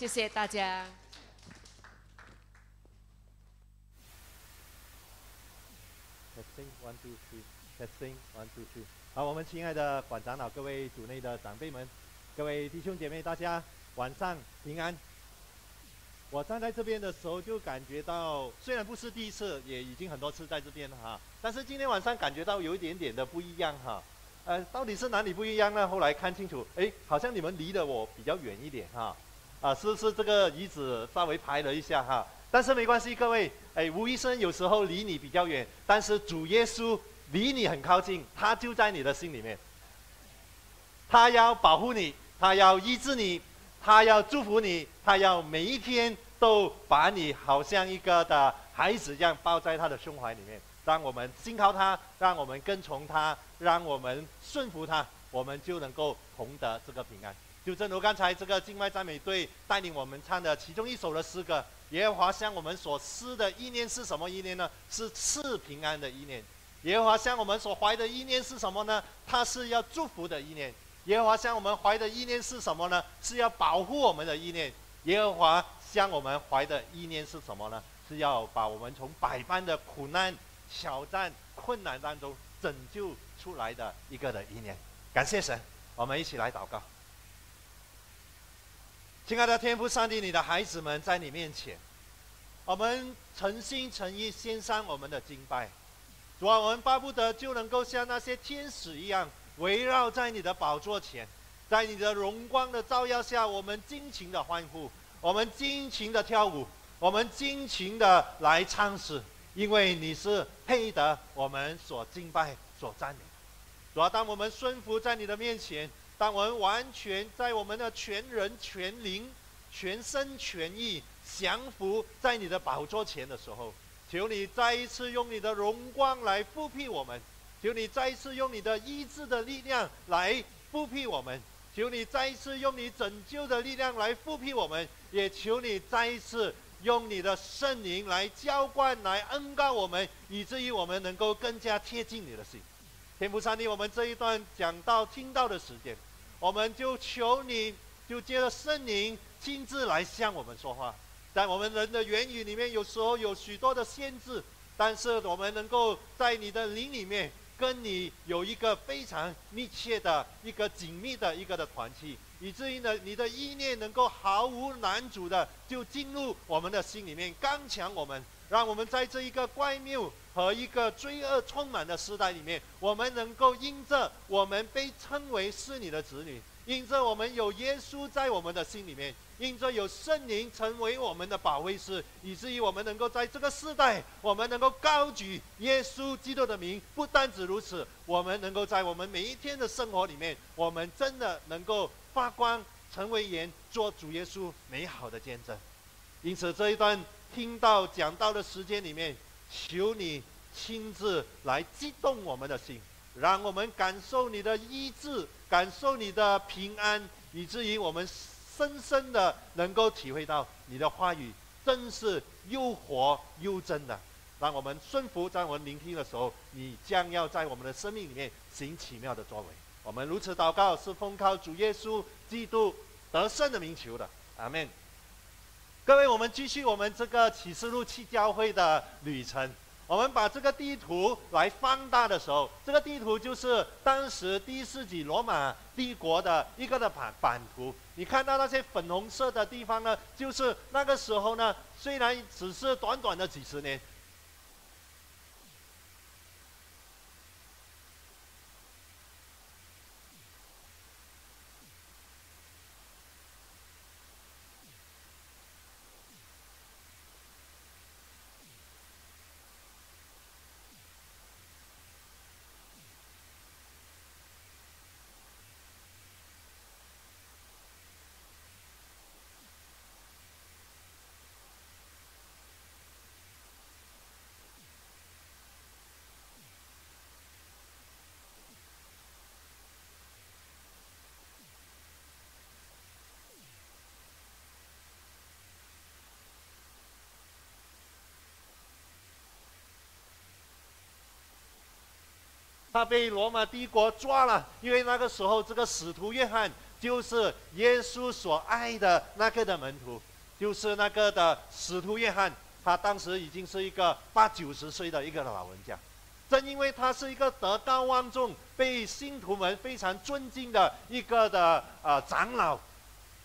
谢谢大家。Testing one two three. Testing one two three. 好，我们亲爱的管长老、各位组内的长辈们、各位弟兄姐妹，大家晚上平安。我站在这边的时候，就感觉到，虽然不是第一次，也已经很多次在这边了哈，但是今天晚上感觉到有一点点的不一样哈。呃，到底是哪里不一样呢？后来看清楚，哎，好像你们离得我比较远一点哈。啊，是是这个椅子稍微拍了一下哈，但是没关系，各位，哎，吴医生有时候离你比较远，但是主耶稣离你很靠近，他就在你的心里面。他要保护你，他要医治你，他要祝福你，他要每一天都把你好像一个的孩子一样抱在他的胸怀里面。让我们信靠他，让我们跟从他，让我们顺服他，我们就能够同得这个平安。就正如刚才这个境外赞美队带领我们唱的其中一首的诗歌，耶和华向我们所施的意念是什么意念呢？是赐平安的意念。耶和华向我们所怀的意念是什么呢？他是要祝福的意念。耶和华向我们怀的意念是什么呢？是要保护我们的意念。耶和华向我们怀的意念是什么呢？是要把我们从百般的苦难、挑战、困难当中拯救出来的一个的意念。感谢神，我们一起来祷告。亲爱的天父上帝，你的孩子们在你面前，我们诚心诚意献上我们的敬拜。主啊，我们巴不得就能够像那些天使一样，围绕在你的宝座前，在你的荣光的照耀下，我们尽情的欢呼，我们尽情的跳舞，我们尽情的来唱诗，因为你是配得我们所敬拜、所赞美。主啊，当我们顺服在你的面前。当我们完全在我们的全人、全灵、全身、全意降服在你的宝座前的时候，求你再一次用你的荣光来复辟我们；求你再一次用你的医治的力量来复辟我们；求你再一次用你拯救的力量来复辟我们；也求你再一次用你的圣灵来浇灌、来恩告我们，以至于我们能够更加贴近你的心。天父上帝，我们这一段讲到听到的时间。我们就求你，就借着圣灵亲自来向我们说话。在我们人的言语里面，有时候有许多的限制，但是我们能够在你的灵里面，跟你有一个非常密切的一个紧密的一个的团契，以至于呢，你的意念能够毫无拦阻的就进入我们的心里面，刚强我们，让我们在这一个怪谬和一个罪恶充满的时代里面，我们能够因着我们被称为是你的子女，因着我们有耶稣在我们的心里面，因着有圣灵成为我们的保卫师，以至于我们能够在这个时代，我们能够高举耶稣基督的名。不单止如此，我们能够在我们每一天的生活里面，我们真的能够发光，成为盐，做主耶稣美好的见证。因此，这一段听到讲到的时间里面。求你亲自来激动我们的心，让我们感受你的医治，感受你的平安，以至于我们深深的能够体会到你的话语真是又活又真的。让我们顺服，在我们聆听的时候，你将要在我们的生命里面行奇妙的作为。我们如此祷告，是奉靠主耶稣基督得胜的名求的。阿门。各位，我们继续我们这个启示录去教会的旅程。我们把这个地图来放大的时候，这个地图就是当时第一世纪罗马帝国的一个的版版图。你看到那些粉红色的地方呢，就是那个时候呢，虽然只是短短的几十年。他被罗马帝国抓了，因为那个时候这个使徒约翰就是耶稣所爱的那个的门徒，就是那个的使徒约翰。他当时已经是一个八九十岁的一个老人家，正因为他是一个德高望重、被信徒们非常尊敬的一个的呃长老。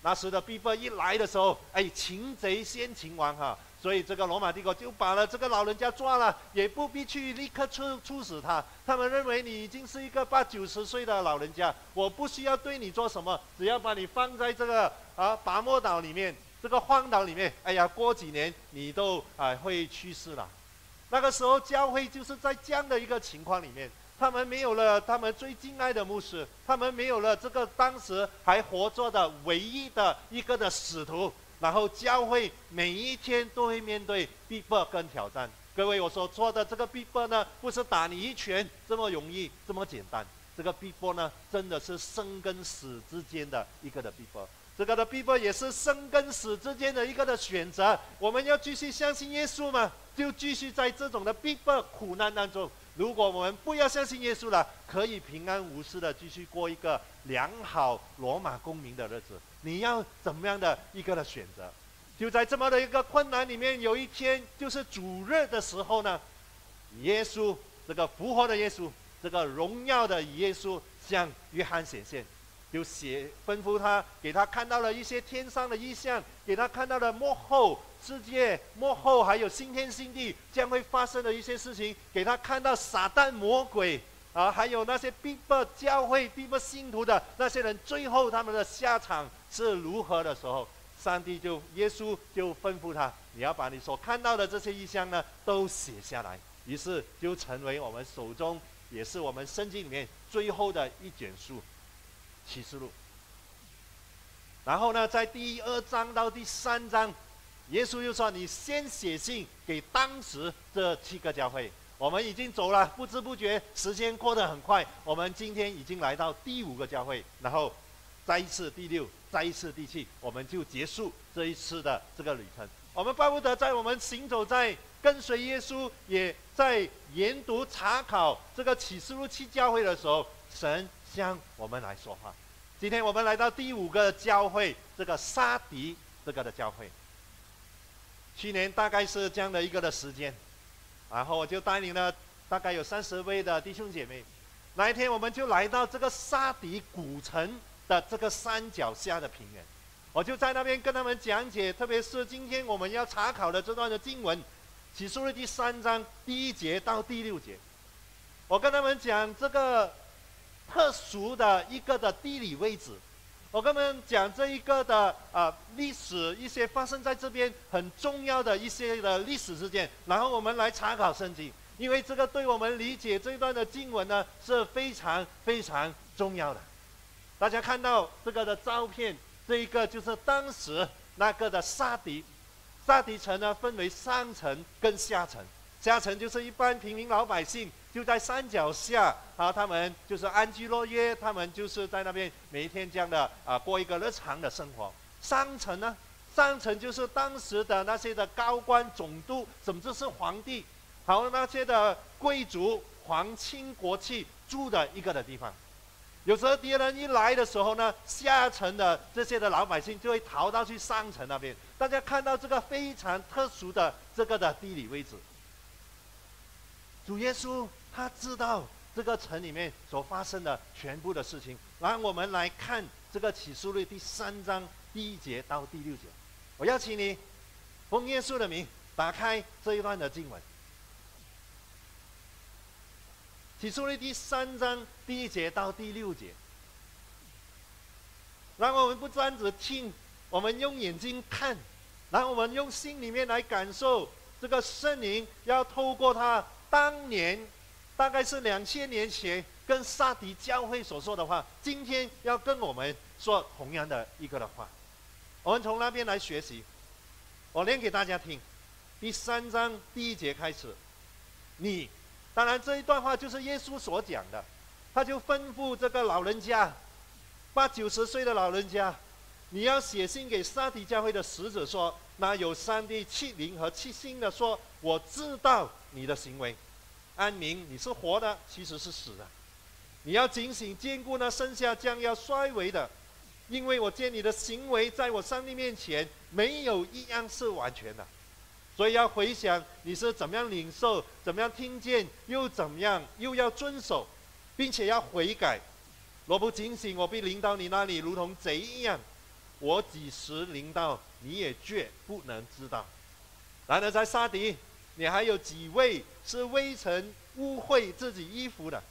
那时的逼迫一来的时候，哎，擒贼先擒王哈，所以这个罗马帝国就把了这个老人家抓了，也不必去立刻处处死他。他们认为你已经是一个八九十岁的老人家，我不需要对你做什么，只要把你放在这个啊拔莫岛里面，这个荒岛里面，哎呀，过几年你都啊会去世了。那个时候教会就是在这样的一个情况里面。他们没有了他们最敬爱的牧师，他们没有了这个当时还活着的唯一的一个的使徒，然后教会每一天都会面对逼迫跟挑战。各位，我所说的这个逼迫呢，不是打你一拳这么容易这么简单，这个逼迫呢，真的是生跟死之间的一个的逼迫。这个的逼迫也是生跟死之间的一个的选择。我们要继续相信耶稣吗？就继续在这种的逼迫苦难当中。如果我们不要相信耶稣了，可以平安无事的继续过一个良好罗马公民的日子。你要怎么样的一个的选择？就在这么的一个困难里面，有一天就是主日的时候呢，耶稣这个复活的耶稣，这个荣耀的耶稣向约翰显现。就写吩咐他，给他看到了一些天上的异象，给他看到了幕后世界、幕后还有新天新地将会发生的一些事情，给他看到撒旦魔鬼啊，还有那些逼迫教会、逼迫信徒的那些人，最后他们的下场是如何的时候，上帝就耶稣就吩咐他，你要把你所看到的这些异象呢都写下来，于是就成为我们手中，也是我们圣经里面最后的一卷书。启示录，然后呢，在第二章到第三章，耶稣又说：“你先写信给当时这七个教会。”我们已经走了，不知不觉时间过得很快。我们今天已经来到第五个教会，然后再一次第六，再一次第七，我们就结束这一次的这个旅程。我们巴不得在我们行走在跟随耶稣，也在研读查考这个启示录七教会的时候，神。向我们来说话。今天我们来到第五个教会，这个沙迪这个的教会。去年大概是这样的一个的时间，然后我就带领了大概有三十位的弟兄姐妹。那一天我们就来到这个沙迪古城的这个山脚下的平原，我就在那边跟他们讲解，特别是今天我们要查考的这段的经文，起初的第三章第一节到第六节，我跟他们讲这个。特殊的一个的地理位置，我跟他们讲这一个的啊历史一些发生在这边很重要的一些的历史事件，然后我们来查考圣经，因为这个对我们理解这一段的经文呢是非常非常重要的。大家看到这个的照片，这一个就是当时那个的沙迪，沙迪城呢分为上层跟下层，下层就是一般平民老百姓。就在山脚下啊，他们就是安居乐业，他们就是在那边每一天这样的啊过一个日常的生活。上层呢，上层就是当时的那些的高官总督，甚至是皇帝，还有那些的贵族、皇亲国戚住的一个的地方。有时候敌人一来的时候呢，下层的这些的老百姓就会逃到去上层那边。大家看到这个非常特殊的这个的地理位置，主耶稣。他知道这个城里面所发生的全部的事情。然后我们来看这个启示录第三章第一节到第六节。我邀请你奉耶稣的名打开这一段的经文。启示录第三章第一节到第六节。然后我们不单只听，我们用眼睛看，然后我们用心里面来感受这个圣灵要透过他当年。大概是两千年前跟萨迪教会所说的话，今天要跟我们说同样的一个的话。我们从那边来学习，我念给大家听。第三章第一节开始，你，当然这一段话就是耶稣所讲的，他就吩咐这个老人家，八九十岁的老人家，你要写信给萨迪教会的使者说，那有上帝七灵和七星的说，我知道你的行为。安民，你是活的，其实是死的。你要警醒，兼顾那剩下将要衰微的，因为我见你的行为在我上帝面前没有一样是完全的，所以要回想你是怎么样领受，怎么样听见，又怎么样又要遵守，并且要悔改。若不警醒，我必临到你那里，如同贼一样。我几时临到，你也绝不能知道。然而在杀敌，你还有几位是微尘污秽自己衣服的？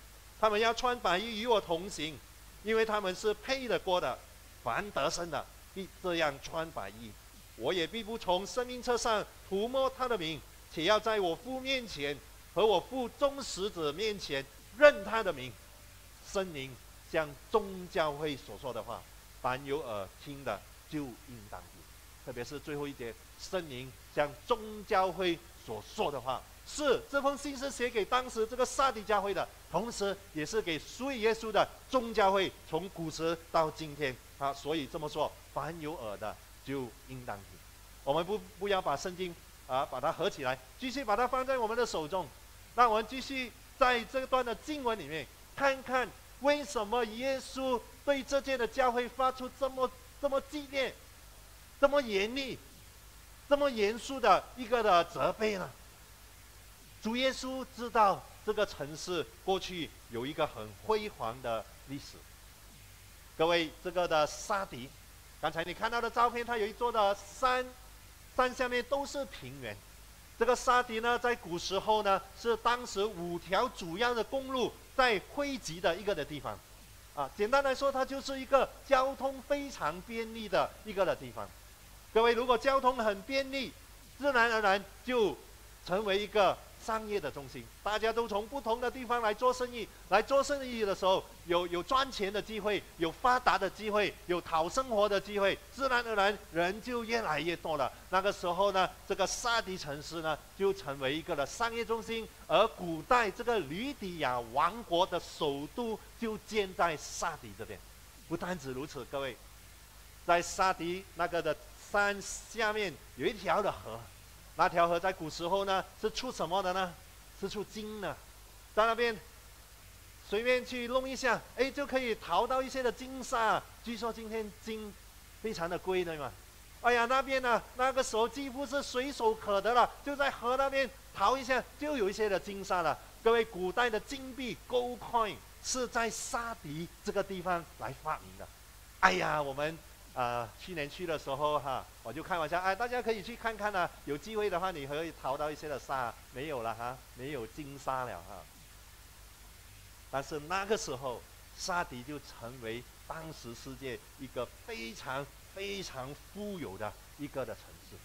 他们要穿白衣与我同行，因为他们是配得过的。凡得胜的，必这样穿白衣。我也必不从生命册上涂抹他的名，且要在我父面前和我父忠实者面前认他的名。圣灵像宗教会所说的话，凡有耳听的就应当听。特别是最后一节，圣灵像宗教会所说的话。是这封信是写给当时这个萨迪教会的，同时也是给属于耶稣的众教会，从古时到今天啊。所以这么说，凡有耳的就应当听。我们不不要把圣经啊把它合起来，继续把它放在我们的手中。那我们继续在这段的经文里面看看，为什么耶稣对这届的教会发出这么这么激烈、这么严厉、这么严肃的一个的责备呢？主耶稣知道这个城市过去有一个很辉煌的历史。各位，这个的沙迪，刚才你看到的照片，它有一座的山，山下面都是平原。这个沙迪呢，在古时候呢，是当时五条主要的公路在汇集的一个的地方。啊，简单来说，它就是一个交通非常便利的一个的地方。各位，如果交通很便利，自然而然就成为一个。商业的中心，大家都从不同的地方来做生意。来做生意的时候，有有赚钱的机会，有发达的机会，有讨生活的机会，自然而然人就越来越多了。那个时候呢，这个沙迪城市呢，就成为一个的商业中心。而古代这个吕底亚王国的首都就建在沙迪这边。不单止如此，各位，在沙迪那个的山下面有一条的河。那条河在古时候呢，是出什么的呢？是出金的，在那边随便去弄一下，哎，就可以淘到一些的金沙。据说今天金非常的贵，对吗？哎呀，那边呢，那个时候几乎是随手可得了，就在河那边淘一下，就有一些的金沙了。各位，古代的金币 （gold coin） 是在沙迪这个地方来发明的。哎呀，我们。啊，去年去的时候哈，我就开玩笑，哎，大家可以去看看呢。有机会的话，你可以淘到一些的沙，没有了哈，没有金沙了哈。但是那个时候，沙迪就成为当时世界一个非常非常富有的一个的城市，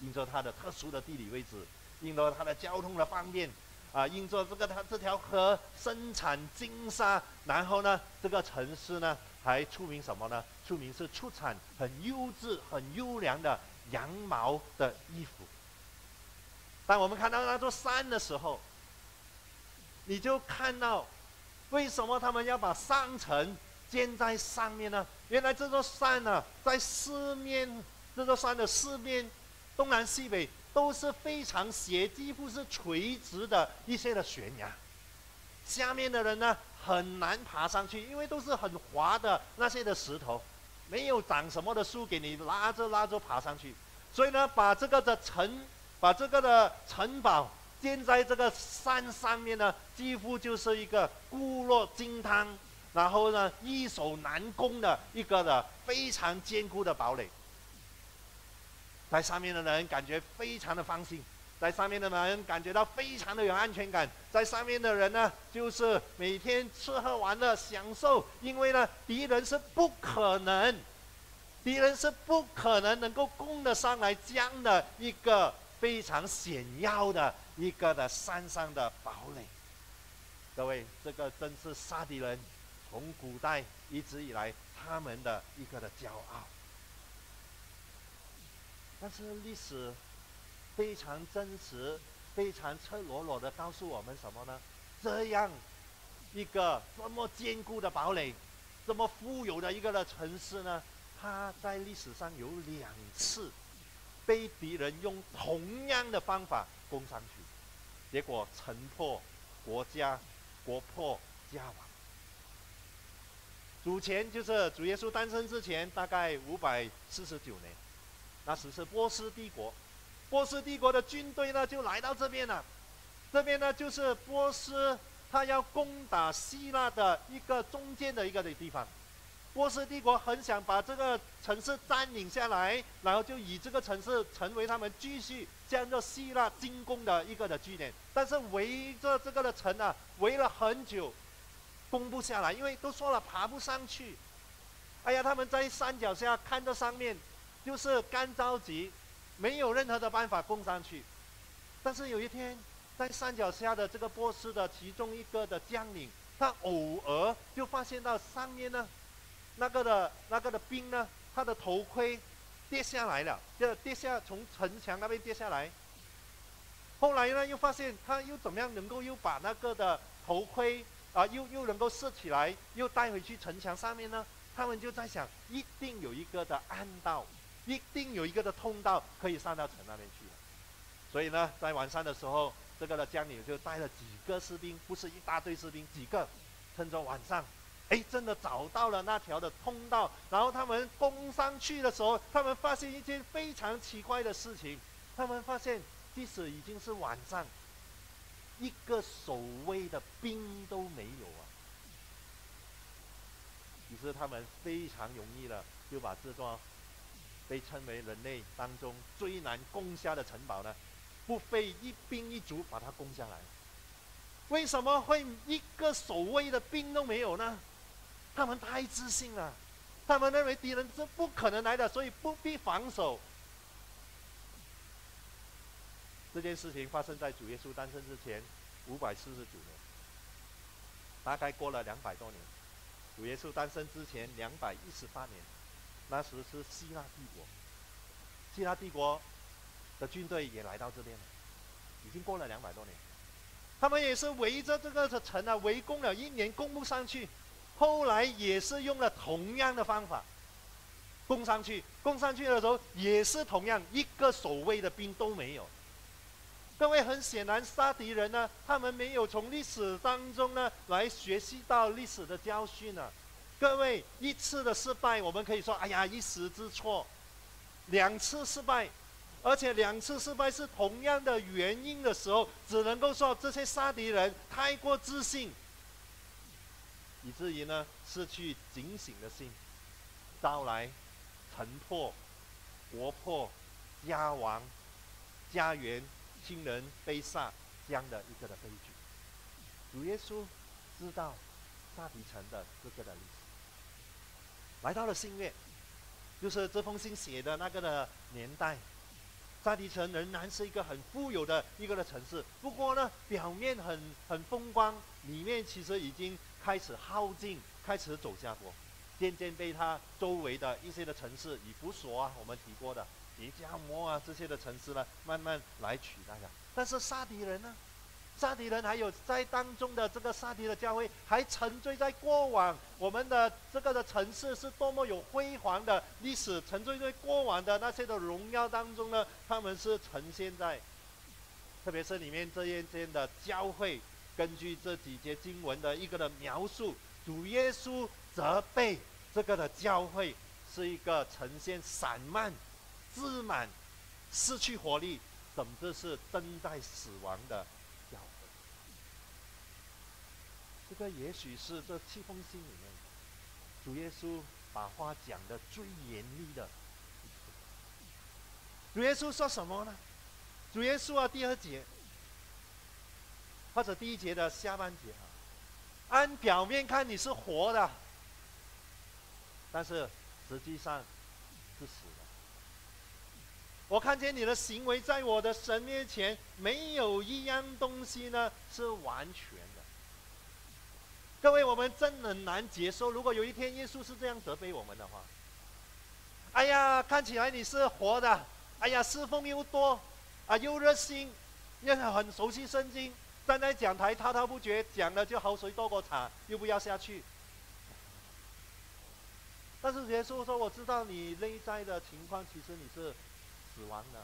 因着它的特殊的地理位置，因着它的交通的方便，啊，因着这个它这条河生产金沙，然后呢，这个城市呢。还出名什么呢？著名是出产很优质、很优良的羊毛的衣服。当我们看到那座山的时候，你就看到为什么他们要把商城建在上面呢？原来这座山呢，在四面这座山的四面，东南西北都是非常斜，几乎是垂直的一些的悬崖。下面的人呢？很难爬上去，因为都是很滑的那些的石头，没有长什么的树给你拉着拉着爬上去。所以呢，把这个的城，把这个的城堡建在这个山上面呢，几乎就是一个固若金汤，然后呢易守难攻的一个的非常坚固的堡垒。在上面的人感觉非常的放心。在上面的人感觉到非常的有安全感，在上面的人呢，就是每天吃喝玩乐享受，因为呢，敌人是不可能，敌人是不可能能够攻得上来这样的一个非常险要的一个的山上的堡垒。各位，这个真是杀敌人从古代一直以来他们的一个的骄傲，但是历史。非常真实、非常赤裸裸的告诉我们什么呢？这样一个这么坚固的堡垒，这么富有的一个的城市呢，它在历史上有两次被敌人用同样的方法攻上去，结果城破国家，国破家亡。主前就是主耶稣诞生之前，大概五百四十九年，那时是波斯帝国，波斯帝国的军队呢就来到这边了，这边呢就是波斯，他要攻打希腊的一个中间的一个的地方。波斯帝国很想把这个城市占领下来，然后就以这个城市成为他们继续将这希腊进攻的一个的据点。但是围着这个的城啊，围了很久，攻不下来，因为都说了爬不上去。哎呀，他们在山脚下看着上面，就是干着急，没有任何的办法攻上去。但是有一天，在山脚下的这个波斯的其中一个的将领，他偶尔就发现到上面呢。那个的那个的兵呢？他的头盔跌下来了，就跌下从城墙那边跌下来。后来呢，又发现他又怎么样能够又把那个的头盔啊，又又能够射起来，又带回去城墙上面呢？他们就在想，一定有一个的暗道，一定有一个的通道可以上到城那边去了。所以呢，在晚上的时候，这个的将领就带了几个士兵，不是一大堆士兵，几个，趁着晚上。哎，真的找到了那条的通道，然后他们攻上去的时候，他们发现一件非常奇怪的事情。他们发现，即使已经是晚上，一个守卫的兵都没有啊。于是他们非常容易的就把这座被称为人类当中最难攻下的城堡呢，不费一兵一卒把它攻下来。为什么会一个守卫的兵都没有呢？他们太自信了，他们认为敌人是不可能来的，所以不必防守。这件事情发生在主耶稣诞生之前五百四十九年，大概过了两百多年。主耶稣诞生之前两百一十八年，那时是希腊帝国，希腊帝国的军队也来到这边了，已经过了两百多年，他们也是围着这个城啊，围攻了一年，攻不上去。后来也是用了同样的方法攻上去，攻上去的时候也是同样一个守卫的兵都没有。各位，很显然，杀敌人呢，他们没有从历史当中呢来学习到历史的教训呢。各位，一次的失败，我们可以说，哎呀，一时之错；两次失败，而且两次失败是同样的原因的时候，只能够说这些杀敌人太过自信。以至于呢，失去警醒的心，招来城破、国破、家亡、家园、亲人被杀这样的一个的悲剧。主耶稣知道杀敌城的这个的历史，来到了新月，就是这封信写的那个的年代，沙迪城仍然是一个很富有的一个的城市，不过呢，表面很很风光，里面其实已经。开始耗尽，开始走下坡，渐渐被他周围的一些的城市，以弗所啊，我们提过的以加摩啊这些的城市呢，慢慢来取代了。但是沙迪人呢，沙迪人还有在当中的这个沙迪的教会，还沉醉在过往我们的这个的城市是多么有辉煌的历史，沉醉在过往的那些的荣耀当中呢。他们是呈现在，特别是里面这一间的教会。根据这几节经文的一个的描述，主耶稣责备这个的教会是一个呈现散漫、自满、失去活力，甚至是正在死亡的教会。这个也许是这七封信里面，主耶稣把话讲的最严厉的。主耶稣说什么呢？主耶稣啊，第二节。或者第一节的下半节啊，按表面看你是活的，但是实际上是死的。我看见你的行为在我的神面前，没有一样东西呢是完全。各位，我们真很难接受，如果有一天耶稣是这样责备我们的话，哎呀，看起来你是活的，哎呀，侍奉又多，啊，又热心，又很熟悉圣经。站在讲台滔滔不绝，讲了就好水多过茶，又不要下去。但是耶稣说：“我知道你内在的情况，其实你是死亡的。”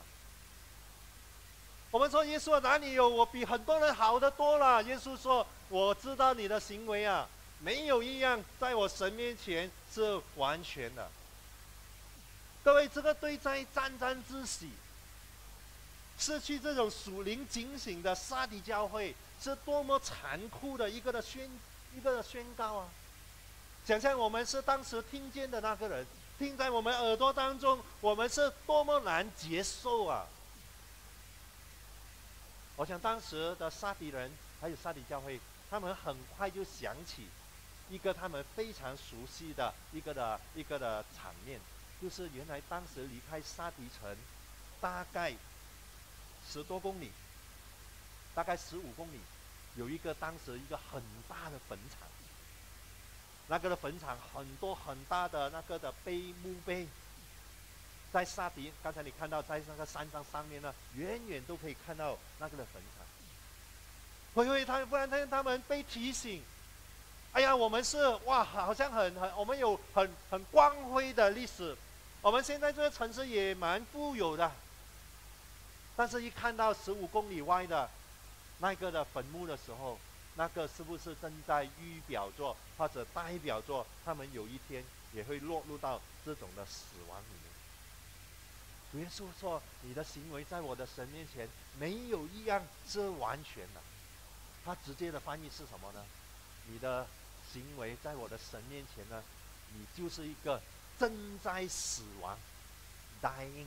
我们说耶稣哪里有我比很多人好的多了？耶稣说：“我知道你的行为啊，没有一样在我神面前是完全的。各位，这个对在沾沾自喜、失去这种属灵警醒的沙迪教会，是多么残酷的一个的宣一个的宣告啊！想象我们是当时听见的那个人，听在我们耳朵当中，我们是多么难接受啊！我想当时的沙迪人还有沙迪教会，他们很快就想起一个他们非常熟悉的一个的一个的场面，就是原来当时离开沙迪城大概十多公里，大概十五公里，有一个当时一个很大的坟场。那个的坟场很多很大的那个的碑墓碑，在沙迪，刚才你看到在那个山上上面呢，远远都可以看到那个的坟场。会不会他不然他他们被提醒，哎呀，我们是哇，好像很很我们有很很光辉的历史，我们现在这个城市也蛮富有的，但是一看到十五公里外的那个的坟墓的时候。那个是不是正在预表作或者代表作？他们有一天也会落入到这种的死亡里。主耶稣说：“你的行为在我的神面前没有一样是完全的。”他直接的翻译是什么呢？你的行为在我的神面前呢，你就是一个正在死亡 （dying）、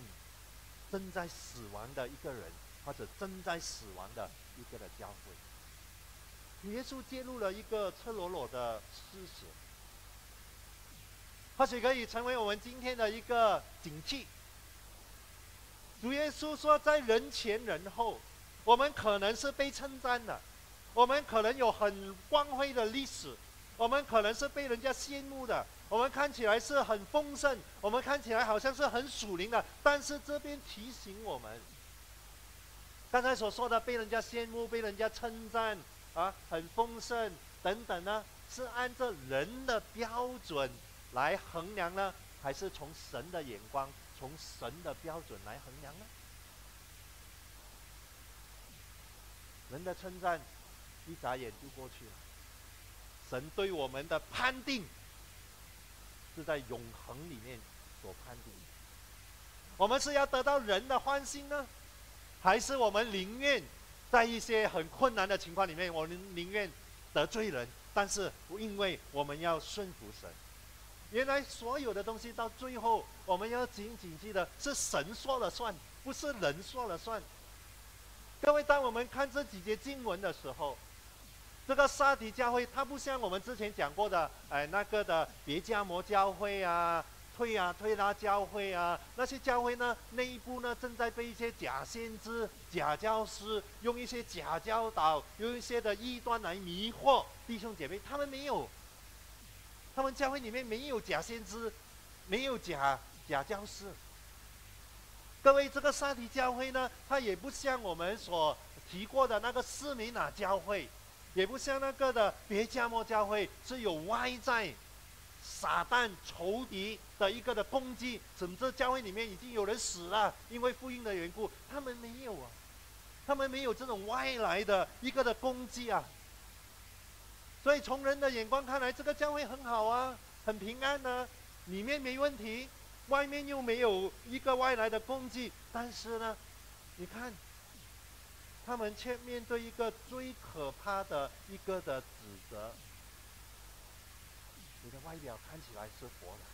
正在死亡的一个人，或者正在死亡的一个的教会。耶稣揭露了一个赤裸裸的事实，或许可以成为我们今天的一个警惕。主耶稣说，在人前人后，我们可能是被称赞的，我们可能有很光辉的历史，我们可能是被人家羡慕的，我们看起来是很丰盛，我们看起来好像是很属灵的。但是这边提醒我们，刚才所说的被人家羡慕、被人家称赞。啊，很丰盛等等呢，是按照人的标准来衡量呢，还是从神的眼光、从神的标准来衡量呢？人的称赞一眨眼就过去了，神对我们的判定是在永恒里面所判定。我们是要得到人的欢心呢，还是我们宁愿？在一些很困难的情况里面，我们宁愿得罪人，但是因为我们要顺服神。原来所有的东西到最后，我们要紧紧记得是神说了算，不是人说了算。各位，当我们看这几节经文的时候，这个沙迪教会，它不像我们之前讲过的，哎，那个的别加摩教会啊。退啊，推拉教会啊，那些教会呢，内部呢正在被一些假先知、假教师用一些假教导，用一些的异端来迷惑弟兄姐妹。他们没有，他们教会里面没有假先知，没有假假教师。各位，这个沙提教会呢，它也不像我们所提过的那个斯米纳教会，也不像那个的别加莫教会，是有外在。撒旦仇敌的一个的攻击，甚至教会里面已经有人死了，因为福音的缘故，他们没有啊，他们没有这种外来的一个的攻击啊。所以从人的眼光看来，这个教会很好啊，很平安呢，里面没问题，外面又没有一个外来的攻击，但是呢，你看，他们却面对一个最可怕的一个的指责。你的外表看起来是活的，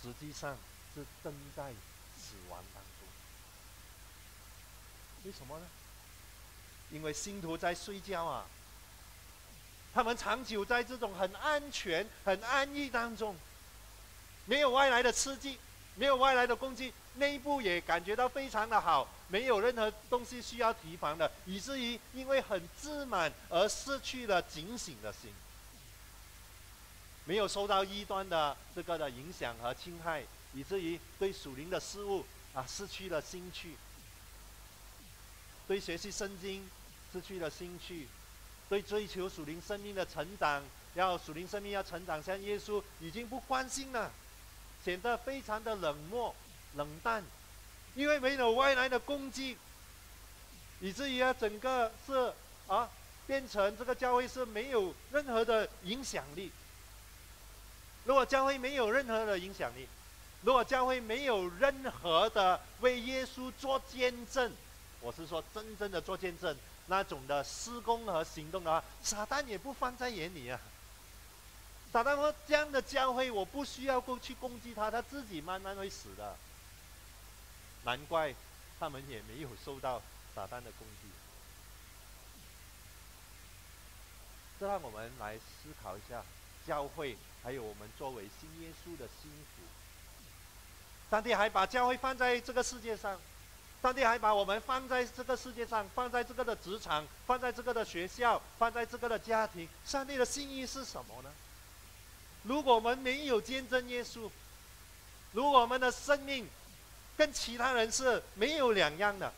实际上是正在死亡当中。为什么呢？因为信徒在睡觉啊，他们长久在这种很安全、很安逸当中，没有外来的刺激，没有外来的攻击，内部也感觉到非常的好，没有任何东西需要提防的，以至于因为很自满而失去了警醒的心。没有受到异端的这个的影响和侵害，以至于对属灵的事物啊失去了兴趣，对学习圣经失去了兴趣，对追求属灵生命的成长，要属灵生命要成长，像耶稣已经不关心了，显得非常的冷漠冷淡，因为没有外来的攻击，以至于啊整个是啊变成这个教会是没有任何的影响力。如果教会没有任何的影响力，如果教会没有任何的为耶稣做见证，我是说真正的做见证那种的施工和行动的话，撒旦也不放在眼里啊。撒旦说：“这样的教会，我不需要过去攻击他，他自己慢慢会死的。”难怪他们也没有受到撒旦的攻击。这让我们来思考一下，教会还有我们作为新耶稣的信徒。上帝还把教会放在这个世界上，上帝还把我们放在这个世界上，放在这个的职场，放在这个的学校，放在这个的家庭。上帝的心意是什么呢？如果我们没有见证耶稣，如果我们的生命跟其他人是没有两样的，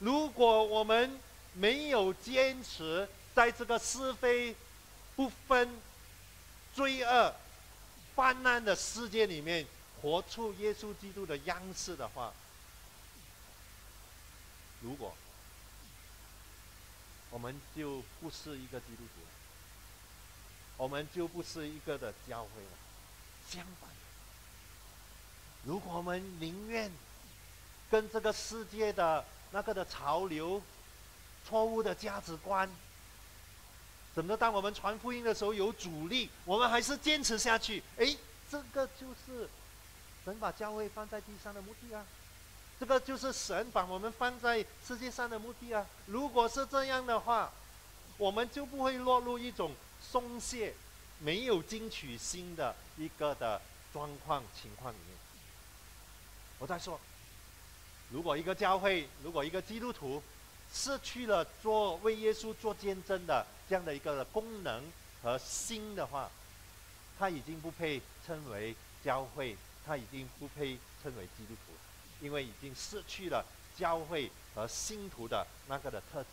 如果我们没有坚持在这个是非不分、罪恶泛滥的世界里面活出耶稣基督的样式的话，如果我们就不是一个基督徒。我们就不是一个的教会了。相反，如果我们宁愿跟这个世界的那个的潮流、错误的价值观，怎么当我们传福音的时候有阻力，我们还是坚持下去？哎，这个就是神把教会放在地上的目的啊！这个就是神把我们放在世界上的目的啊！如果是这样的话，我们就不会落入一种。松懈，没有进取心的一个的状况情况里面。我在说，如果一个教会，如果一个基督徒失去了做为耶稣做见证的这样的一个功能和心的话，他已经不配称为教会，他已经不配称为基督徒了，因为已经失去了教会和信徒的那个的特质。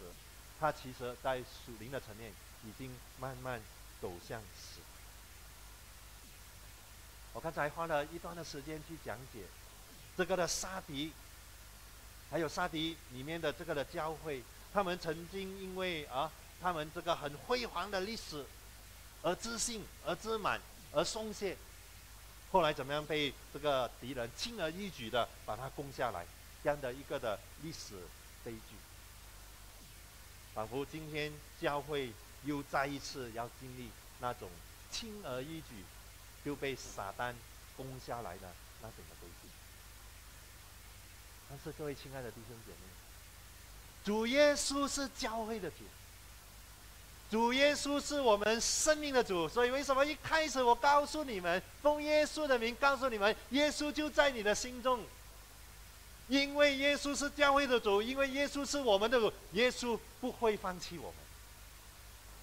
他其实在属灵的层面。已经慢慢走向死。我刚才花了一段的时间去讲解这个的沙迪，还有沙迪里面的这个的教会，他们曾经因为啊，他们这个很辉煌的历史而自信、而自满、而松懈，后来怎么样被这个敌人轻而易举的把它攻下来，这样的一个的历史悲剧，仿佛今天教会。又再一次要经历那种轻而易举就被撒旦攻下来的那种的悲剧。但是各位亲爱的弟兄姐妹，主耶稣是教会的主，主耶稣是我们生命的主。所以为什么一开始我告诉你们，奉耶稣的名告诉你们，耶稣就在你的心中，因为耶稣是教会的主，因为耶稣是我们的主，耶稣不会放弃我们。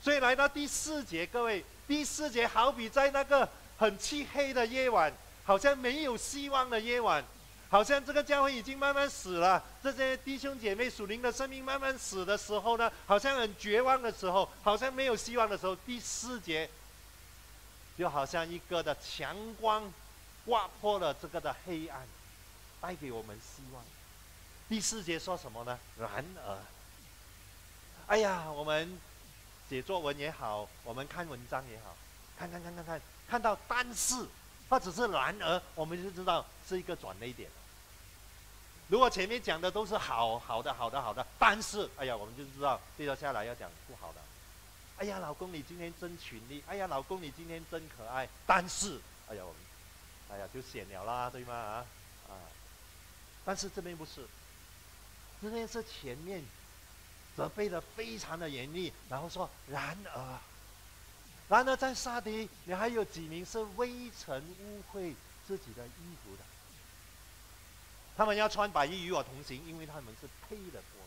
所以来到第四节，各位，第四节好比在那个很漆黑的夜晚，好像没有希望的夜晚，好像这个教会已经慢慢死了，这些弟兄姐妹属灵的生命慢慢死的时候呢，好像很绝望的时候，好像没有希望的时候，第四节就好像一个的强光刮破了这个的黑暗，带给我们希望。第四节说什么呢？然而，哎呀，我们。写作文也好，我们看文章也好，看看看看看，看到但是或者是然而，我们就知道是一个转捩点。如果前面讲的都是好好的好的好的，但是哎呀，我们就知道接着下来要讲不好的。哎呀，老公你今天真群力，哎呀，老公你今天真可爱，但是哎呀我们，哎呀就显了啦，对吗啊啊？但是这边不是，这边是前面。责备的非常的严厉，然后说：“然而，然而在沙迪，你还有几名是微尘污秽自己的衣服的？他们要穿白衣与我同行，因为他们是配得过。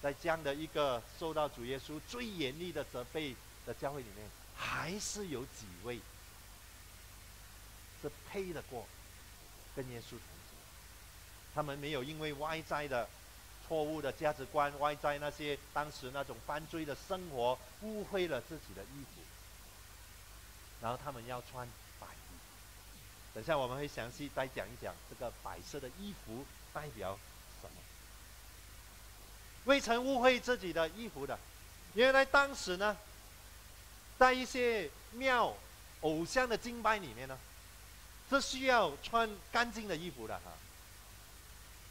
在这样的一个受到主耶稣最严厉的责备的教会里面，还是有几位是配得过跟耶稣同行。他们没有因为外在的。”错误的价值观，外在那些当时那种犯罪的生活，误会了自己的衣服，然后他们要穿。等下我们会详细再讲一讲这个白色的衣服代表什么。未曾误会自己的衣服的，原来当时呢，在一些庙偶像的敬拜里面呢，是需要穿干净的衣服的哈。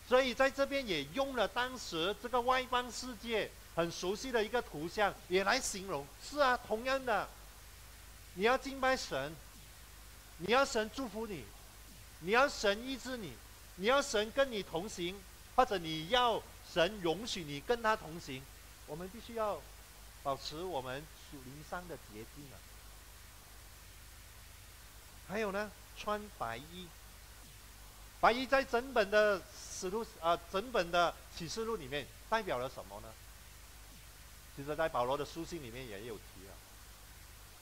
所以在这边也用了当时这个外邦世界很熟悉的一个图像，也来形容。是啊，同样的，你要敬拜神，你要神祝福你，你要神医治你，你要神跟你同行，或者你要神容许你跟他同行，我们必须要保持我们属灵上的洁净啊。还有呢，穿白衣。白衣在整本的史录啊，整本的启示录里面代表了什么呢？其实，在保罗的书信里面也有提啊，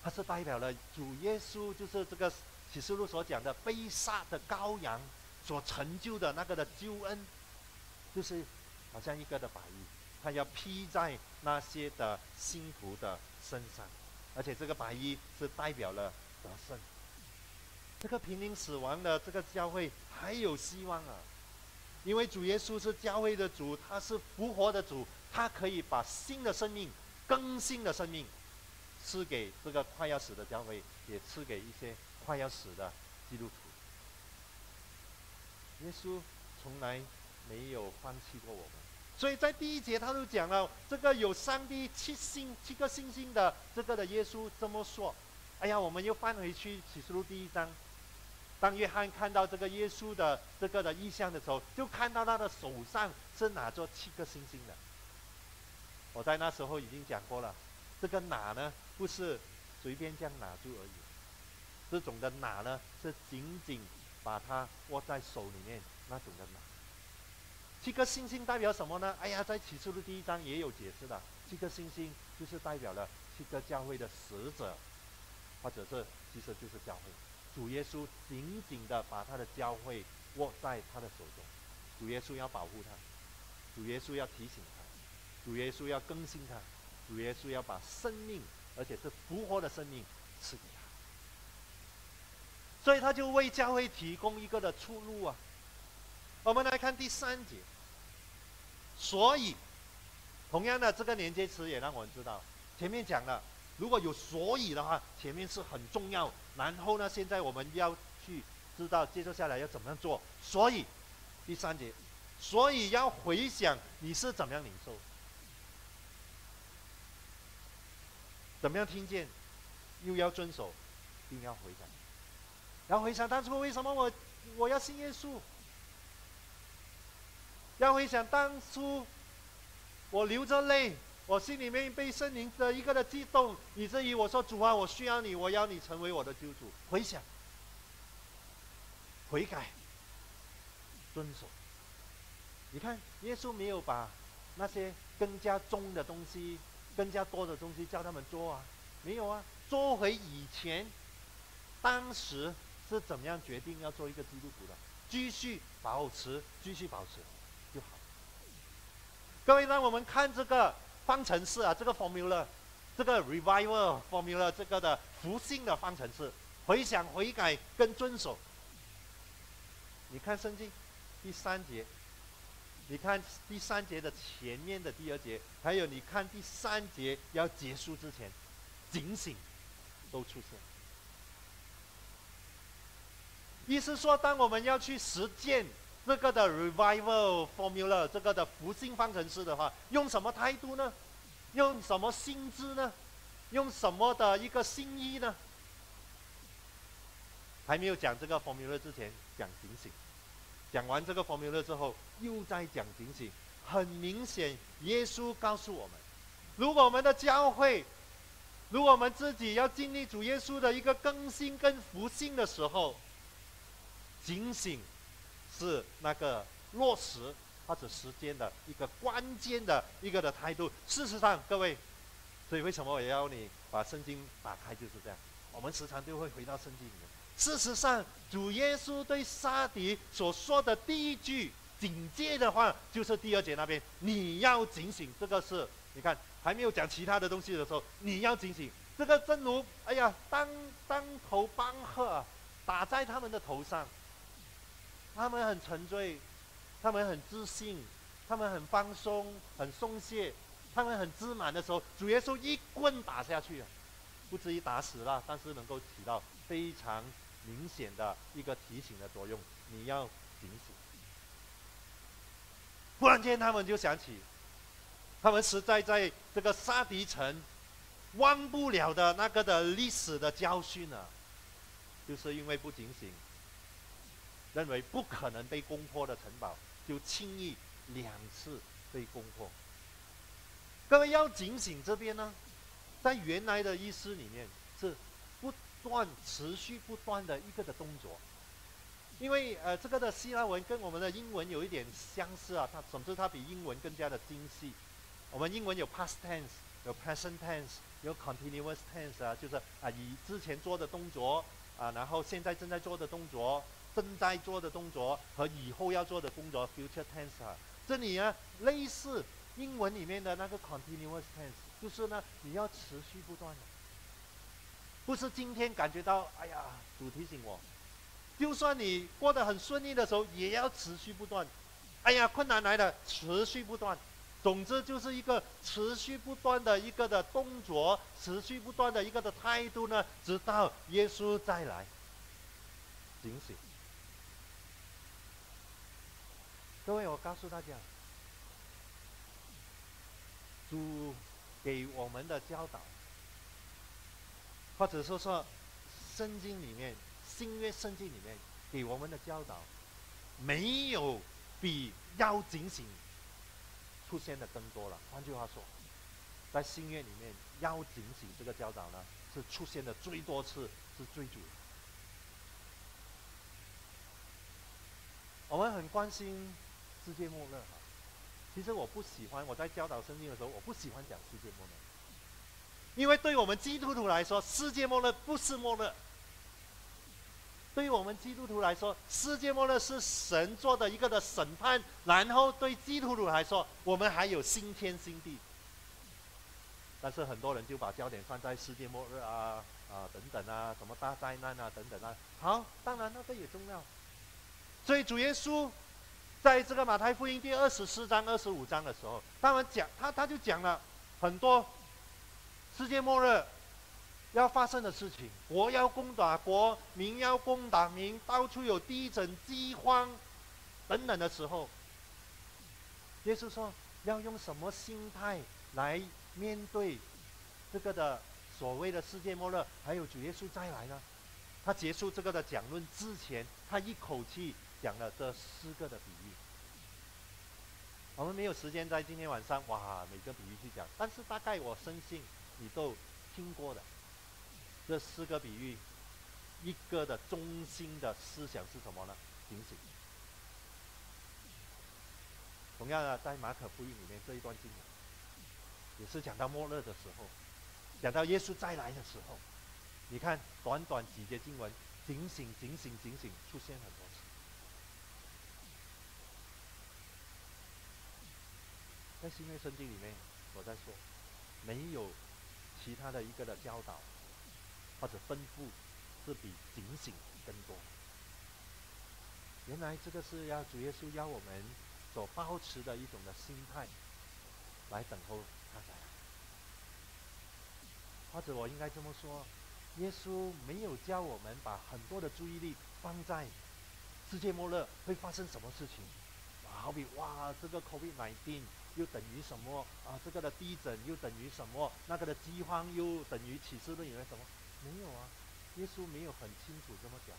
它是代表了主耶稣，就是这个启示录所讲的被杀的羔羊所成就的那个的救恩，就是好像一个的白衣，他要披在那些的信徒的身上，而且这个白衣是代表了得胜。这个濒临死亡的这个教会还有希望啊！因为主耶稣是教会的主，他是复活的主，他可以把新的生命、更新的生命赐给这个快要死的教会，也赐给一些快要死的基督徒。耶稣从来没有放弃过我们，所以在第一节他就讲了，这个有上帝七星、七个星星的这个的耶稣这么说。哎呀，我们又翻回去启示录第一章。当约翰看到这个耶稣的这个的意象的时候，就看到他的手上是拿着七个星星的。我在那时候已经讲过了，这个拿呢不是随便这样拿住而已，这种的拿呢是紧紧把它握在手里面那种的拿。七颗星星代表什么呢？哎呀，在启示录第一章也有解释的，七颗星星就是代表了七个教会的使者，或者是其实就是教会。主耶稣紧紧的把他的教会握在他的手中，主耶稣要保护他，主耶稣要提醒他，主耶稣要更新他，主耶稣要把生命，而且是复活的生命赐给，所以他就为教会提供一个的出路啊。我们来看第三节，所以同样的这个连接词也让我们知道，前面讲了。如果有所以的话，前面是很重要。然后呢，现在我们要去知道接受下来要怎么样做。所以第三节，所以要回想你是怎么样领受，怎么样听见，又要遵守，一定要回想。然后回想当初为什么我我要信耶稣，要回想当初我流着泪。我心里面被圣灵的一个的激动，以至于我说：“主啊，我需要你，我要你成为我的救主。”回想、悔改、遵守。你看，耶稣没有把那些更加重的东西、更加多的东西叫他们做啊，没有啊，做回以前当时是怎么样决定要做一个基督徒的，继续保持，继续保持就好。各位，让我们看这个。方程式啊，这个 formula，这个 revival formula，这个的复兴的方程式，回想、悔改跟遵守。你看圣经第三节，你看第三节的前面的第二节，还有你看第三节要结束之前，警醒都出现。意思说，当我们要去实践这个的 revival formula，这个的复兴方程式的话，用什么态度呢？用什么心智呢？用什么的一个心意呢？还没有讲这个 formula 之前，讲警醒。讲完这个 formula 之后，又在讲警醒。很明显，耶稣告诉我们：如果我们的教会，如果我们自己要经历主耶稣的一个更新跟复兴的时候，警醒是那个落实。或者时间的一个关键的一个的态度。事实上，各位，所以为什么我要你把圣经打开就是这样？我们时常就会回到圣经里面。事实上，主耶稣对沙迪所说的第一句警戒的话，就是第二节那边，你要警醒。这个是，你看还没有讲其他的东西的时候，你要警醒。这个正如，哎呀，当当头棒喝打在他们的头上，他们很沉醉。他们很自信，他们很放松，很松懈，他们很自满的时候，主耶稣一棍打下去，不至于打死了，但是能够起到非常明显的一个提醒的作用，你要警醒。忽然间，他们就想起，他们实在在这个沙迪城忘不了的那个的历史的教训呢，就是因为不警醒，认为不可能被攻破的城堡，就轻易两次被攻破。各位要警醒，这边呢，在原来的意思里面是不断、持续不断的一个的动作。因为呃，这个的希腊文跟我们的英文有一点相似啊，它总之它比英文更加的精细。我们英文有 past tense，有 present tense，有 continuous tense 啊，就是啊以之前做的动作啊，然后现在正在做的动作，正在做的动作和以后要做的工作 future tense。这里啊类似英文里面的那个 continuous tense，就是呢你要持续不断的，不是今天感觉到哎呀主提醒我。就算你过得很顺利的时候，也要持续不断。哎呀，困难来了，持续不断。总之就是一个持续不断的一个的动作，持续不断的一个的态度呢，直到耶稣再来。警醒！各位，我告诉大家，主给我们的教导，或者说说圣经里面。新约圣经里面给我们的教导，没有比要警醒出现的更多了。换句话说，在新约里面要警醒这个教导呢，是出现的最多次，是最主。我们很关心世界末日哈，其实我不喜欢我在教导圣经的时候，我不喜欢讲世界末日，因为对我们基督徒来说，世界末日不是末日。对于我们基督徒来说，世界末日是神做的一个的审判，然后对基督徒来说，我们还有新天新地。但是很多人就把焦点放在世界末日啊啊等等啊，什么大灾难啊等等啊。好，当然那个也重要。所以主耶稣在这个马太福音第二十四章、二十五章的时候，他们讲他他就讲了很多世界末日。要发生的事情，国要攻打国，民要攻打民，到处有地震、饥荒等等的时候，耶稣说要用什么心态来面对这个的所谓的世界末日，还有主耶稣再来呢？他结束这个的讲论之前，他一口气讲了这四个的比喻。我们没有时间在今天晚上哇每个比喻去讲，但是大概我深信你都听过的。这四个比喻，一个的中心的思想是什么呢？警醒。同样的，在马可福音里面这一段经文，也是讲到末日的时候，讲到耶稣再来的时候，你看短短几节经文，警醒、警醒、警醒，出现很多次。在新约圣经里面，我在说，没有其他的一个的教导。或者吩咐是比警醒更多。原来这个是要主耶稣要我们所保持的一种的心态，来等候他来。或者我应该这么说，耶稣没有教我们把很多的注意力放在世界末日会发生什么事情。好比哇，这个 COVID-19 又等于什么啊？这个的地震又等于什么？那个的饥荒又等于启示论里面什么？没有啊，耶稣没有很清楚这么讲，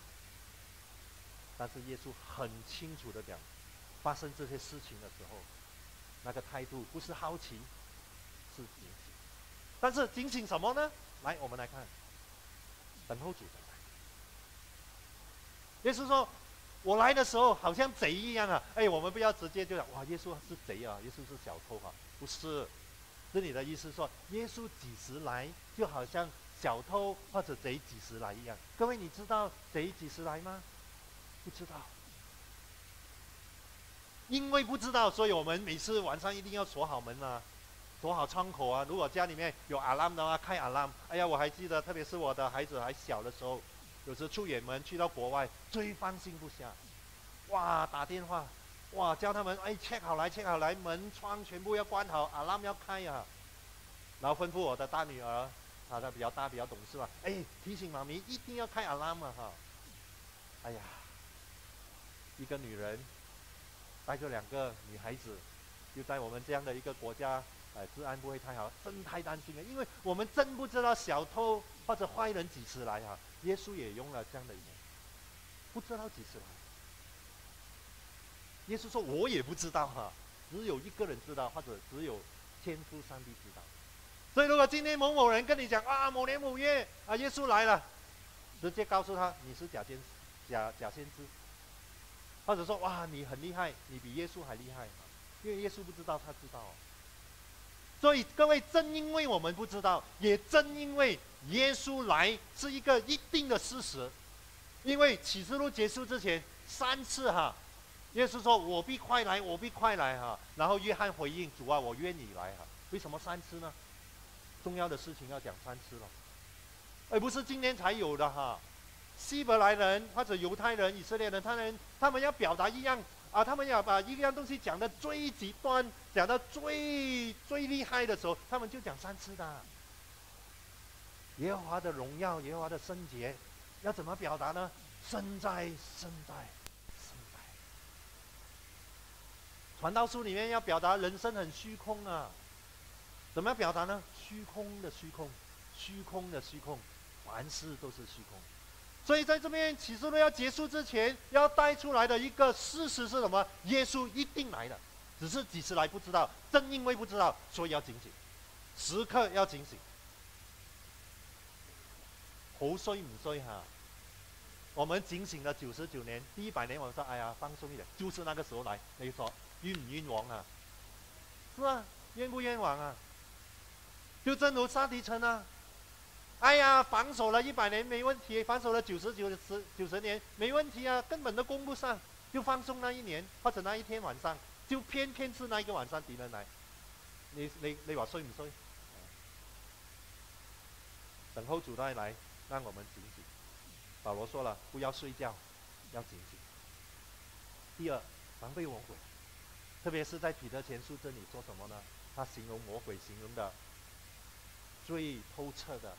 但是耶稣很清楚的讲，发生这些事情的时候，那个态度不是好奇，是警醒。但是警醒什么呢？来，我们来看，等候主的来。耶稣说：“我来的时候好像贼一样啊！”哎，我们不要直接就讲哇，耶稣是贼啊，耶稣是小偷啊，不是。这里的意思说，耶稣几时来，就好像。小偷或者贼几时来一样？各位，你知道贼几时来吗？不知道。因为不知道，所以我们每次晚上一定要锁好门啊，锁好窗口啊。如果家里面有 alarm 的话，开 alarm。哎呀，我还记得，特别是我的孩子还小的时候，有时出远门去到国外，最放心不下。哇，打电话，哇，叫他们哎，check 好来，check 好来，门窗全部要关好，alarm 要开呀。然后吩咐我的大女儿，啊，她比较大，比较懂事嘛，哎，提醒妈咪一定要开 alarm 哈。哎呀，一个女人带着两个女孩子，就在我们这样的一个国家，哎，治安不会太好，真太担心了，因为我们真不知道小偷或者坏人几次来哈。耶稣也用了这样的一点，不知道几次来。耶稣说：“我也不知道哈，只有一个人知道，或者只有天父上帝知道。所以，如果今天某某人跟你讲啊，某年某月啊，耶稣来了，直接告诉他你是假先假假先知，或者说哇，你很厉害，你比耶稣还厉害，因为耶稣不知道，他知道。所以，各位，正因为我们不知道，也正因为耶稣来是一个一定的事实，因为启示录结束之前三次哈。”耶稣说：“我必快来，我必快来哈。”然后约翰回应：“主啊，我愿你来哈。”为什么三次呢？重要的事情要讲三次了，而不是今天才有的哈。希伯来人或者犹太人、以色列人，他们他们要表达一样啊，他们要把一样东西讲的最极端、讲到最最厉害的时候，他们就讲三次的。耶和华的荣耀，耶和华的圣洁，要怎么表达呢？身在，身在。传道书里面要表达人生很虚空啊，怎么样表达呢？虚空的虚空，虚空的虚空，凡事都是虚空。所以在这边启示录要结束之前，要带出来的一个事实是什么？耶稣一定来的，只是几时来不知道。正因为不知道，所以要警醒，时刻要警醒。好衰唔衰哈？我们警醒了九十九年，第一百年我说哎呀放松一点，就是那个时候来，你说。冤唔冤枉啊？是啊，冤不冤枉啊？就正如沙迪城啊，哎呀，防守了一百年没问题，防守了九十九十九十年没问题啊，根本都攻不上，就放松那一年或者那一天晚上，就偏偏是那一个晚上敌人来，你你你话衰不衰？等候主再来，让我们警醒。保罗说了，不要睡觉，要警醒。第二，防备魔鬼。特别是在彼得前书这里说什么呢？他形容魔鬼，形容的最透彻的。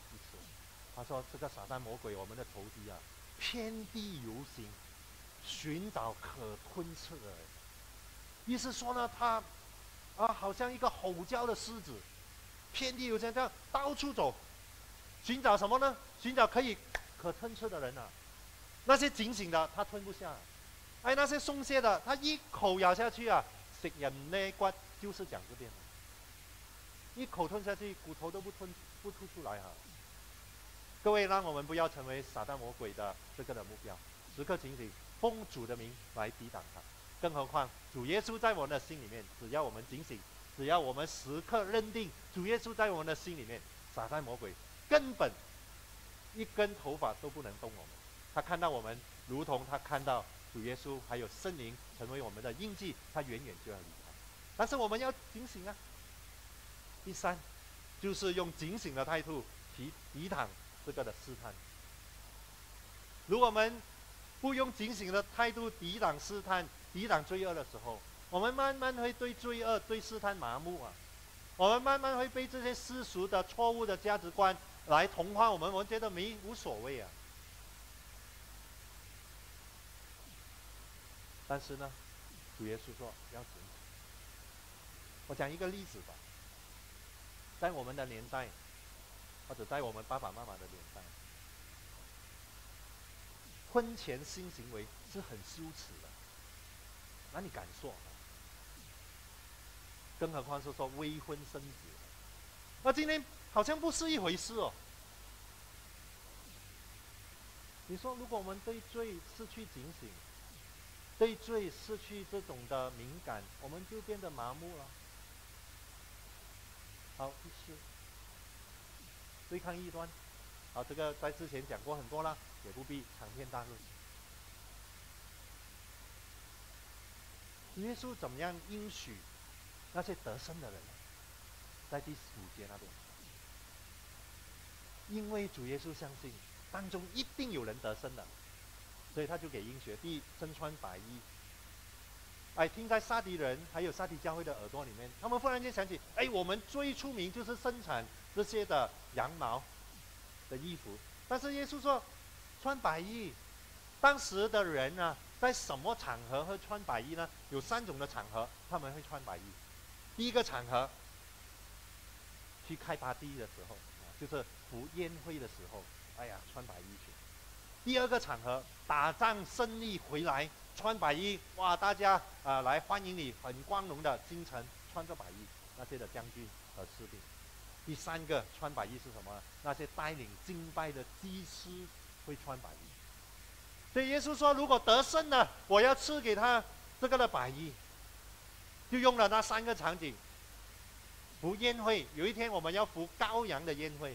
他说：“这个撒旦魔鬼，我们的仇敌啊，遍地游行，寻找可吞吃的人。意思说呢，他啊，好像一个吼叫的狮子，遍地游行，这样到处走，寻找什么呢？寻找可以可吞吃的人啊。那些警醒的，他吞不下；哎，那些松懈的，他一口咬下去啊。”食人肋骨就是讲这边，一口吞下去，骨头都不吞不吐出来哈。各位，让我们不要成为撒旦魔鬼的这个的目标，时刻警醒，奉主的名来抵挡他。更何况主耶稣在我们的心里面，只要我们警醒，只要我们时刻认定主耶稣在我们的心里面，撒旦魔鬼根本一根头发都不能动我们。他看到我们，如同他看到。主耶稣还有圣灵成为我们的印记，他远远就要离开。但是我们要警醒啊！第三，就是用警醒的态度抵抵挡这个的试探。如果我们不用警醒的态度抵挡试探、抵挡罪恶的时候，我们慢慢会对罪恶、对试探麻木啊！我们慢慢会被这些世俗的错误的价值观来同化我们，我们觉得没无所谓啊。但是呢，主耶稣说要警醒。我讲一个例子吧，在我们的年代，或者在我们爸爸妈妈的脸上，婚前性行为是很羞耻的，那你敢说？更何况是说未婚生子，那今天好像不是一回事哦。你说，如果我们对罪失去警醒？对罪失去这种的敏感，我们就变得麻木了。好，第四，对抗异端。好，这个在之前讲过很多了，也不必长篇大论。耶稣怎么样应许那些得胜的人？在第十五节那边，因为主耶稣相信当中一定有人得胜的。所以他就给英学第一身穿白衣，哎，听在沙迪人还有沙迪教会的耳朵里面，他们忽然间想起，哎，我们最出名就是生产这些的羊毛的衣服。但是耶稣说，穿白衣，当时的人呢，在什么场合会穿白衣呢？有三种的场合他们会穿白衣。第一个场合，去开 party 的时候，就是赴宴会的时候，哎呀，穿白衣去。第二个场合，打仗胜利回来。穿白衣，哇！大家啊来欢迎你，很光荣的京城穿着白衣，那些的将军和士兵。第三个穿白衣是什么？那些带领敬拜的祭司会穿白衣。所以耶稣说，如果得胜了，我要赐给他这个的白衣。就用了那三个场景：服宴会，有一天我们要服羔羊的宴会，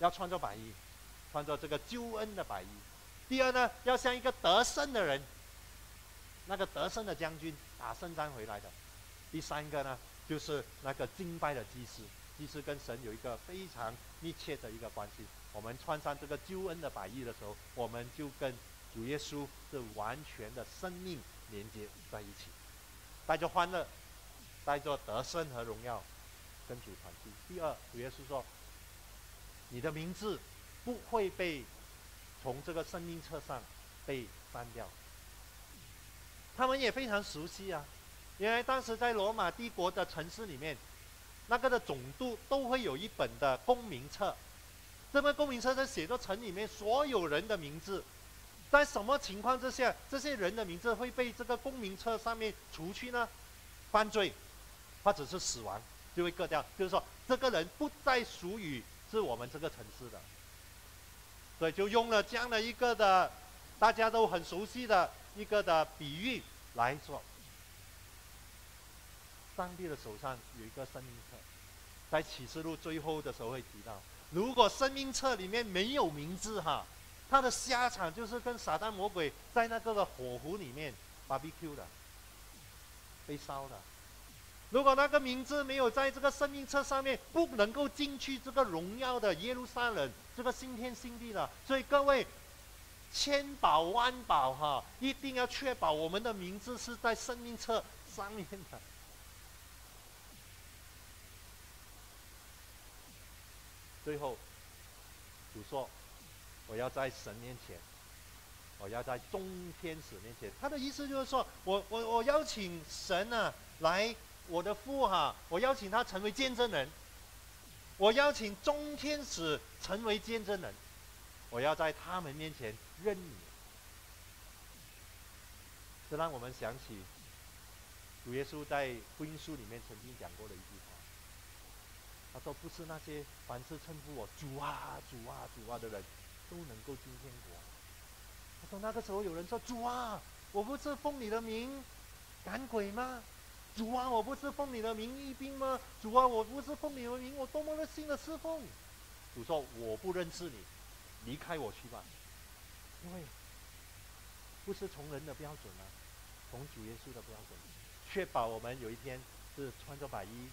要穿着白衣，穿着这个救恩的白衣。第二呢，要像一个得胜的人，那个得胜的将军打胜仗回来的。第三个呢，就是那个敬拜的祭司，祭司跟神有一个非常密切的一个关系。我们穿上这个救恩的白衣的时候，我们就跟主耶稣是完全的生命连接在一起，带着欢乐，带着得胜和荣耀，跟主团聚。第二，主耶稣说，你的名字不会被。从这个生命册上被删掉，他们也非常熟悉啊，因为当时在罗马帝国的城市里面，那个的总督都会有一本的公民册，这本公民册上写着城里面所有人的名字，在什么情况之下，这些人的名字会被这个公民册上面除去呢？犯罪，或者是死亡，就会割掉，就是说这个人不再属于是我们这个城市的。所以就用了这样的一个的，大家都很熟悉的一个的比喻来说。上帝的手上有一个生命册，在启示录最后的时候会提到，如果生命册里面没有名字哈，他的下场就是跟撒旦魔鬼在那个的火湖里面 barbecue 的，被烧的。如果那个名字没有在这个生命册上面，不能够进去这个荣耀的耶路撒冷，这个新天新地的。所以各位，千宝万宝哈，一定要确保我们的名字是在生命册上面的。最后，主说：“我要在神面前，我要在众天使面前。”他的意思就是说，我我我邀请神呢来。我的父哈，我邀请他成为见证人。我邀请众天使成为见证人，我要在他们面前认你。这让我们想起主耶稣在福音书里面曾经讲过的一句话。他说：“不是那些凡是称呼我主啊、主啊、主啊的人，都能够进天国。”他说：“那个时候有人说主啊，我不是奉你的名赶鬼吗？”主啊，我不是奉你的名义兵吗？主啊，我不是奉你的名，我多么的心的侍奉。主说：“我不认识你，离开我去吧。”因为不是从人的标准啊，从主耶稣的标准，确保我们有一天是穿着白衣，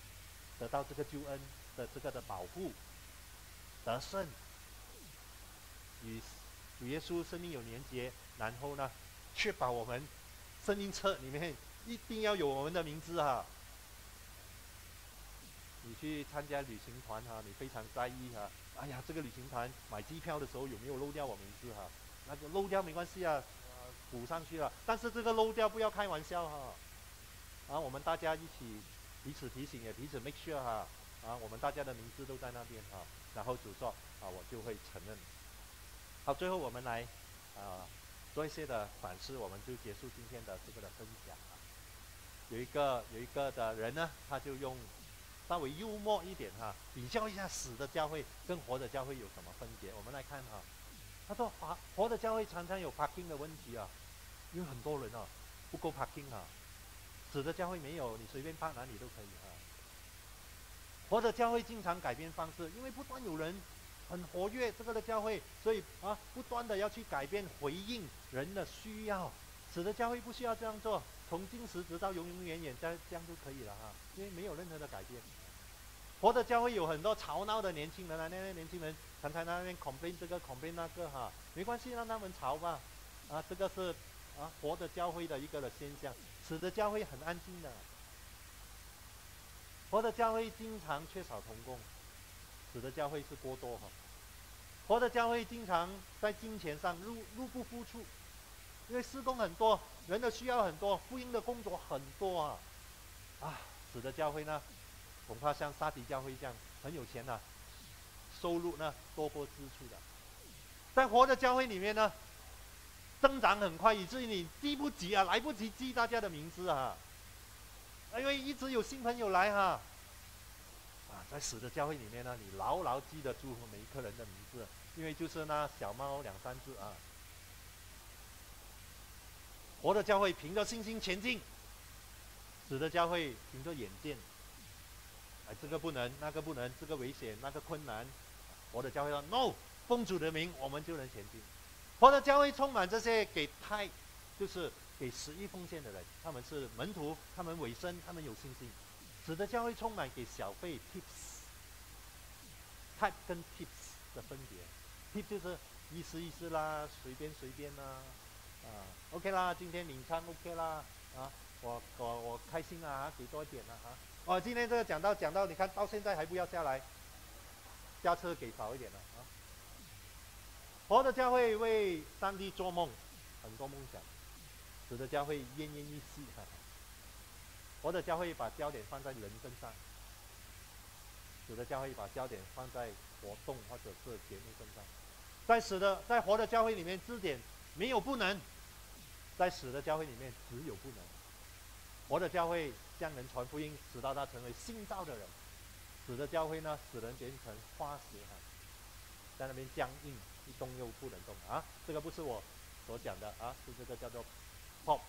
得到这个救恩的这个的保护，得胜，与主耶稣生命有连接，然后呢，确保我们生命册里面。一定要有我们的名字哈！你去参加旅行团哈，你非常在意哈。哎呀，这个旅行团买机票的时候有没有漏掉我名字哈？那个漏掉没关系啊，补上去了。但是这个漏掉不要开玩笑哈！啊，我们大家一起彼此提醒也彼此 make sure 哈。啊，我们大家的名字都在那边哈。然后主说啊，我就会承认。好，最后我们来啊做一些的反思，我们就结束今天的这个的分享。有一个有一个的人呢，他就用稍微幽默一点哈，比较一下死的教会跟活的教会有什么分别。我们来看哈，他说活活的教会常常有 parking 的问题啊，因为很多人啊不够 parking 啊，死的教会没有，你随便放哪里都可以啊。活的教会经常改变方式，因为不断有人很活跃这个的教会，所以啊不断的要去改变回应人的需要。使得教会不需要这样做。从今时直到永永远远，这样这样就可以了哈，因为没有任何的改变。活的教会有很多吵闹的年轻人啊，那些年轻人常常那边 complain 这个 complain 那个哈，没关系，让他们吵吧。啊，这个是啊活的教会的一个的现象。使得教会很安静的。活的教会经常缺少同工，死的教会是过多哈。活的教会经常在金钱上入入不敷出，因为施工很多，人的需要很多，福音的工作很多啊。啊，死的教会呢，恐怕像沙迪教会这样很有钱呐，收入呢多过支出的。在活的教会里面呢，增长很快，以至于你记不及啊，来不及记大家的名字啊。因为一直有新朋友来哈，啊，在死的教会里面呢，你牢牢记得住每一个人的名字，因为就是那小猫两三只啊。活的教会凭着信心前进，死的教会凭着眼见，哎，这个不能，那个不能，这个危险，那个困难，活的教会说 no，奉主的名我们就能前进。活的教会充满这些给太，就是。给十一奉献的人，他们是门徒，他们委身，他们有信心，死的教会充满给小费 tips，太跟 tips 的分别，tips 就是意思意思啦，随便随便啦，啊，OK 啦，今天领餐 OK 啦，啊，我我我开心啊，给多一点了啊，哦，今天这个讲到讲到，你看到现在还不要下来，下车给少一点了啊，活的教会为上帝做梦，很多梦想。使得教会奄奄一息哈，活的教会把焦点放在人身上，使得教会把焦点放在活动或者是节目身上，在死的在活的教会里面，支点没有不能，在死的教会里面只有不能。活的教会将人传福音，使到他成为新造的人；死的教会呢，使人变成花石哈，在那边僵硬，一动又不能动啊！这个不是我所讲的啊，是这个叫做。Pop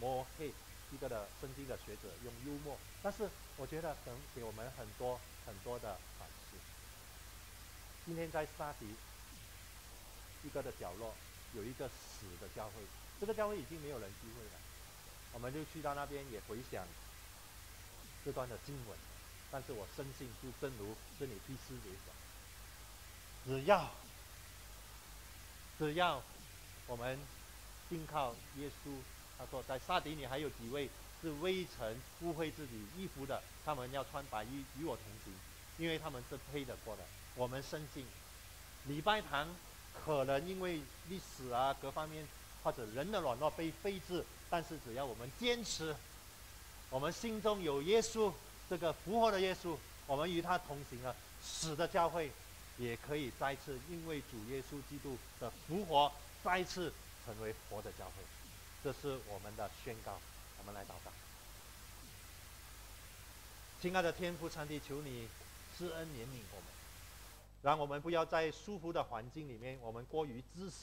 more hate，一个的圣经的学者用幽默，但是我觉得能给我们很多很多的反思。今天在沙迪一个的角落有一个死的教会，这个教会已经没有人聚会了，我们就去到那边也回想这段的经文。但是我深信，就正如这里第四节讲，只要只要我们。信靠耶稣，他说在沙迪里还有几位是未曾污秽自己衣服的，他们要穿白衣与我同行，因为他们是配得过的。我们深信，礼拜堂可能因为历史啊各方面或者人的软弱被废置，但是只要我们坚持，我们心中有耶稣这个复活的耶稣，我们与他同行了，死的教会也可以再次因为主耶稣基督的复活再次。成为活的教会，这是我们的宣告。我们来祷告，亲爱的天父上帝，求你施恩怜悯我们，让我们不要在舒服的环境里面，我们过于自信。